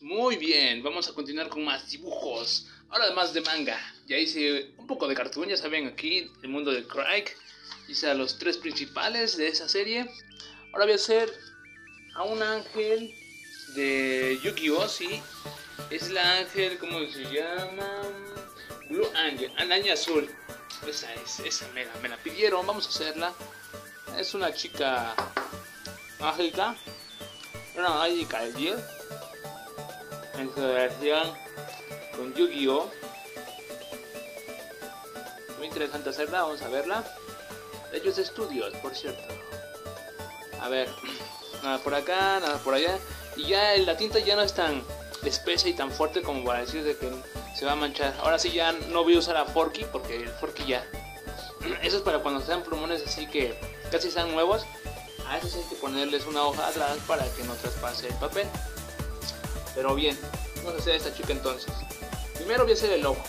Muy bien, vamos a continuar con más dibujos. Ahora además de manga. Ya hice un poco de cartoon, ya saben, aquí el mundo de Craig. Hice a los tres principales de esa serie. Ahora voy a hacer a un ángel de Yu-Gi-Oh! Es la ángel, ¿cómo se llama? Blue Angel, Anaña Azul. Esa es, esa me la, me la pidieron, vamos a hacerla. Es una chica mágica una mágica del día en relación con Yu-Gi-Oh! Muy interesante hacerla, vamos a verla. De ellos estudios, por cierto. A ver, nada por acá, nada por allá. Y ya la tinta ya no es tan espesa y tan fuerte como para decir de que se va a manchar. Ahora sí ya no voy a usar a Forky porque el Forky ya. Eso es para cuando sean plumones así que casi sean nuevos a eso hay que ponerles una hoja atrás para que no traspase el papel. Pero bien, vamos a hacer esta chica entonces. Primero voy a hacer el ojo.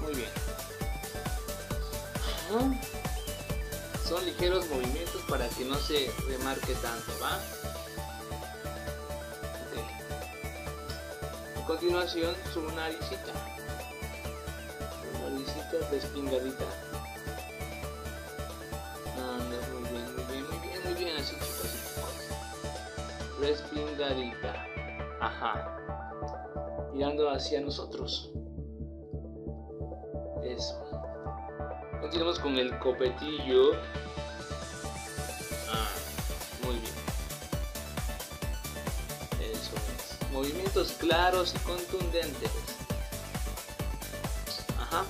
Muy bien. Son ligeros movimientos para que no se remarque tanto, ¿va? Continuación su naricita. Su naricita despingadita. Anda, muy bien, muy bien, muy bien, muy bien, así chicos, Respingadita. Ajá. Mirando hacia nosotros. Eso. Continuamos con el copetillo. Movimientos claros y contundentes. Ajá.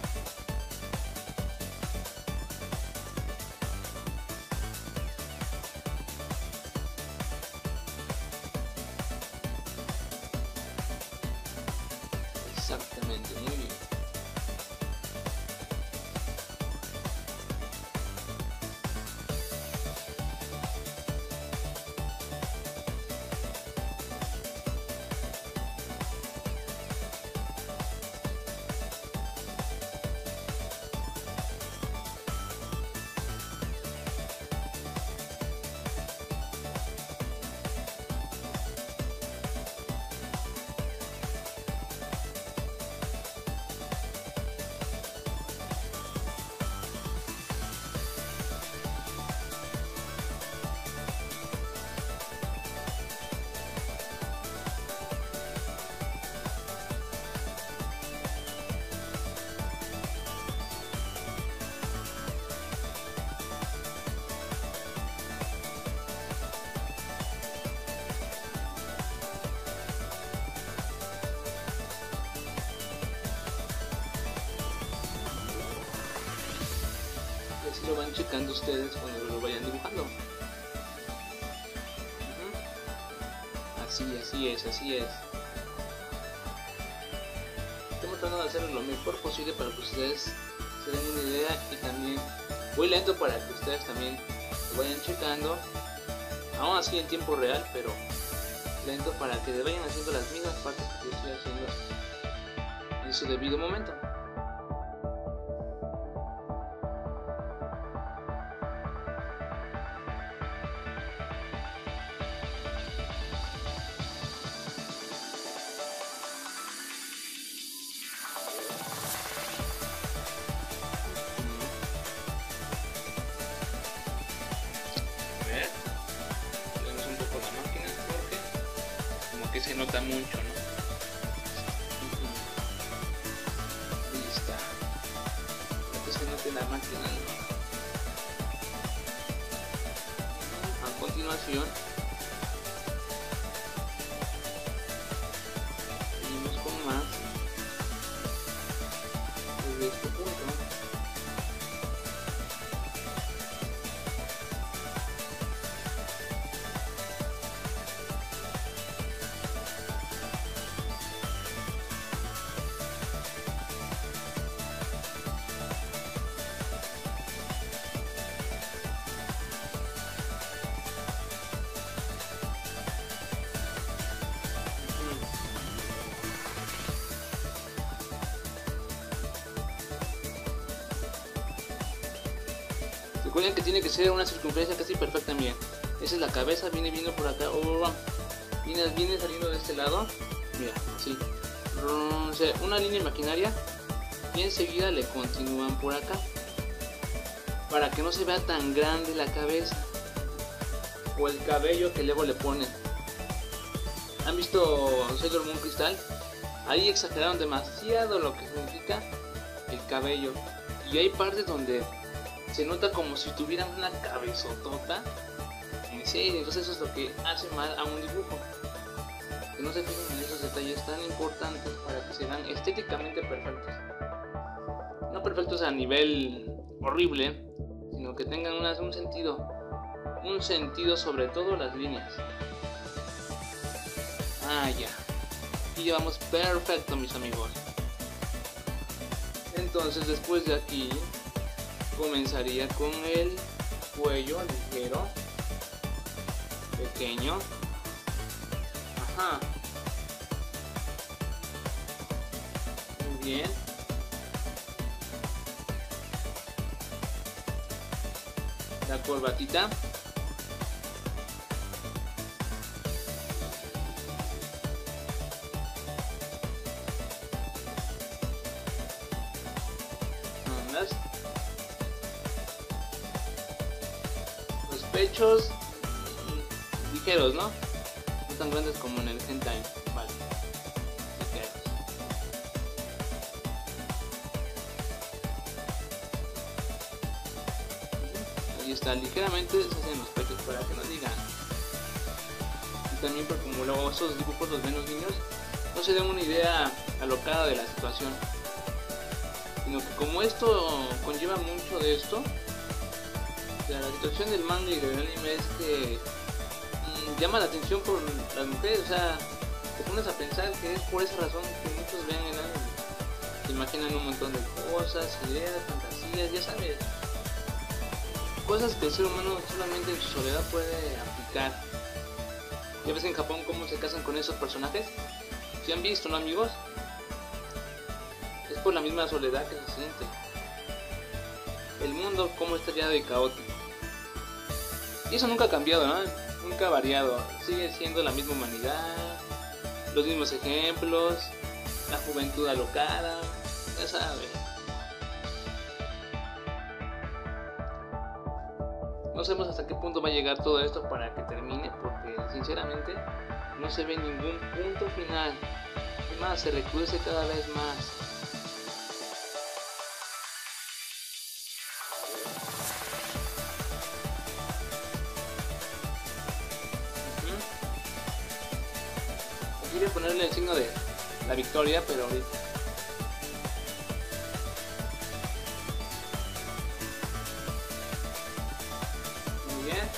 Lo van checando ustedes cuando lo vayan dibujando. Así, así es, así es. Estoy tratando de hacer lo mejor posible para que ustedes se den una idea y también voy lento para que ustedes también lo vayan checando. Aún así en tiempo real, pero lento para que vayan haciendo las mismas partes que estoy haciendo en su debido momento. Mucho, ¿no? Recuerden que tiene que ser una circunferencia casi perfecta, miren. Esa es la cabeza, viene viendo por acá. Oh, viene, viene saliendo de este lado. Mira, así. una línea imaginaria. Y enseguida le continúan por acá. Para que no se vea tan grande la cabeza. O el cabello que luego le ponen. ¿Han visto Sailor Moon Crystal? Ahí exageraron demasiado lo que significa el cabello. Y hay partes donde se nota como si tuvieran una cabezotota. En entonces eso es lo que hace mal a un dibujo. Que no se fijen en esos detalles tan importantes para que se vean estéticamente perfectos. No perfectos a nivel horrible, sino que tengan un sentido. Un sentido sobre todo las líneas. Ah, ya. Y llevamos perfecto, mis amigos. Entonces, después de aquí, comenzaría con el cuello ligero, pequeño. Ajá. Muy bien. La corbatita. Pechos ligeros, ¿no? No tan grandes como en el hentai, vale. Ahí está, ligeramente se hacen los pechos para que no digan. Y también porque como luego esos dibujos los ven los niños, no se den una idea alocada de la situación. Sino que como esto conlleva mucho de esto, la situación del manga y del anime es que mm, llama la atención por las mujeres, o sea, te pones a pensar que es por esa razón que muchos vean el anime. Se imaginan un montón de cosas, ideas, fantasías, ya sabes. Cosas que el ser humano solamente en su soledad puede aplicar. Ya ves en Japón cómo se casan con esos personajes. Si han visto, ¿no amigos? Es por la misma soledad que se siente. El mundo como está ya de caótico. Y eso nunca ha cambiado, ¿no? Nunca ha variado. Sigue siendo la misma humanidad, los mismos ejemplos, la juventud alocada, ya sabes. No sabemos hasta qué punto va a llegar todo esto para que termine, porque sinceramente no se ve ningún punto final. Es más, se recrudece cada vez más. Ponerle el signo de la victoria, pero ahorita. Muy bien.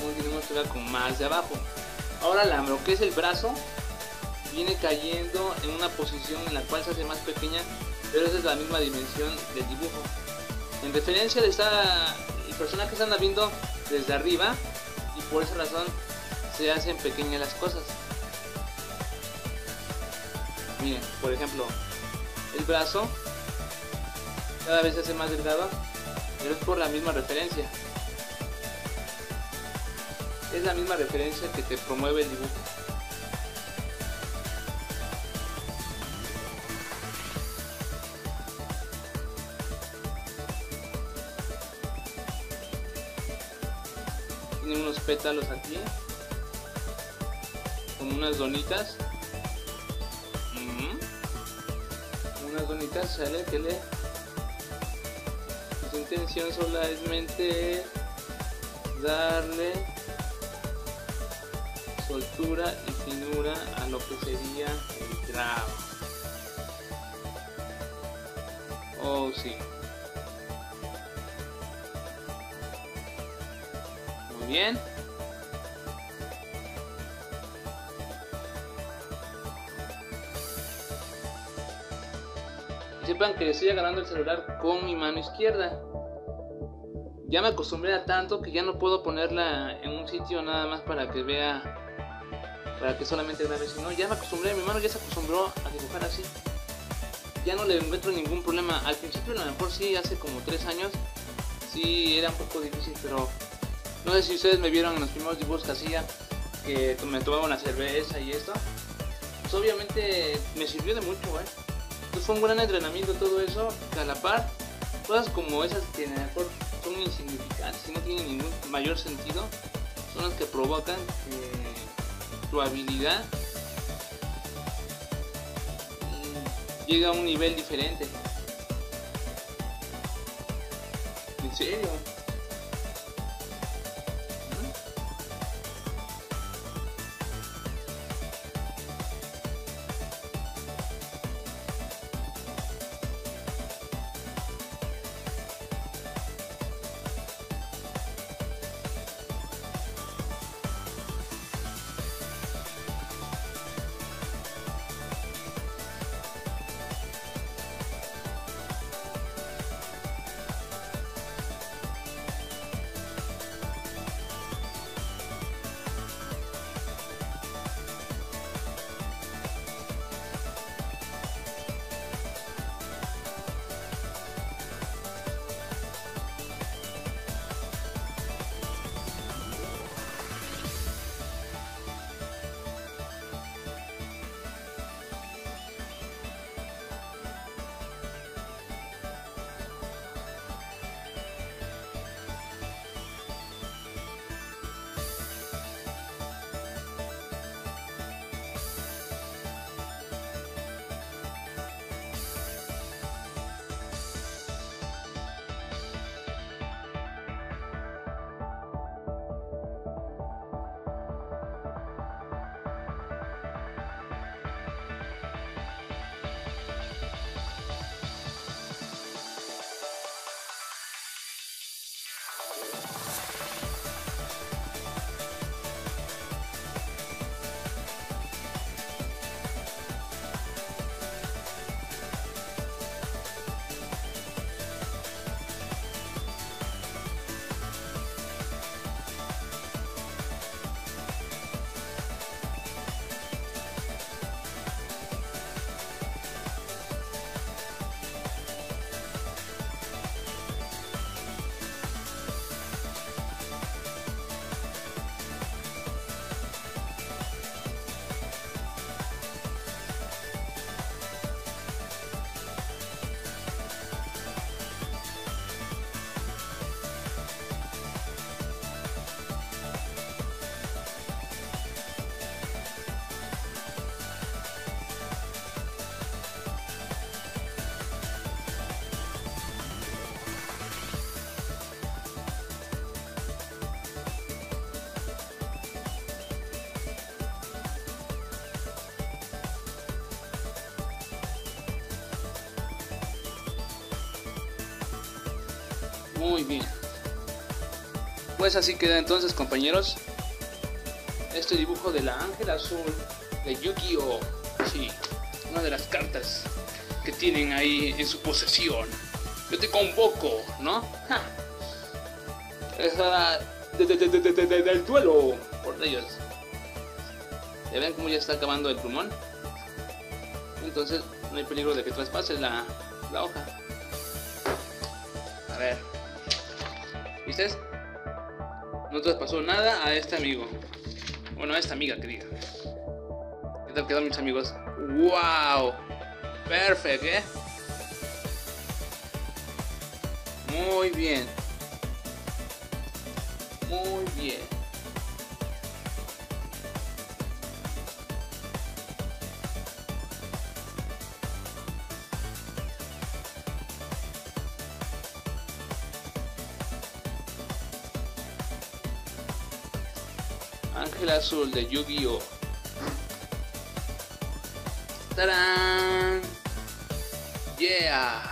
Continuamos con más de abajo. Ahora la, lo que es el brazo viene cayendo en una posición en la cual se hace más pequeña, pero esa es la misma dimensión del dibujo. En referencia de está el personaje se anda viendo desde arriba y por esa razón se hacen pequeñas las cosas. Miren, por ejemplo, el brazo cada vez se hace más delgado, pero es por la misma referencia. Es la misma referencia que te promueve el dibujo. Tiene unos pétalos aquí unas donitas. Unas donitas sale que le. Su intención solamente darle soltura y finura a lo que sería el grabo. Oh, sí. Muy bien. Que estoy agarrando el celular con mi mano izquierda. Ya me acostumbré a tanto que ya no puedo ponerla en un sitio nada más para que vea, para que solamente grabe, sino ya me acostumbré, mi mano ya se acostumbró a dibujar así. ya no le encuentro ningún problema. Al principio a lo mejor sí, hace como tres años, sí era un poco difícil, pero no sé si ustedes me vieron en los primeros dibujos que hacía, que me tomaba una cerveza y esto. Pues obviamente me sirvió de mucho, ¿eh? Fue un gran entrenamiento todo eso, a la par, cosas como esas que a lo mejor son insignificantes y no tienen ningún mayor sentido, son las que provocan que tu habilidad mm, llega a un nivel diferente. ¿En serio? Muy bien. Pues así queda entonces, compañeros. Este dibujo de la ángel azul de Yu-Gi-Oh! Una de las cartas que tienen ahí en su posesión. Yo te convoco, ¿no? Es hora del duelo por ellos. ¿Ya ven cómo ya está acabando el plumón? Entonces no hay peligro de que traspase la, la hoja. A ver. ¿Viste? No traspasó nada a este amigo. Bueno, a esta amiga que diga. ¿Qué tal quedan mis amigos? ¡Wow! Perfecto, ¿eh? Muy bien. Muy bien. Ángel Azul de Yu-Gi-Oh! ¡Tarán! ¡Yeah!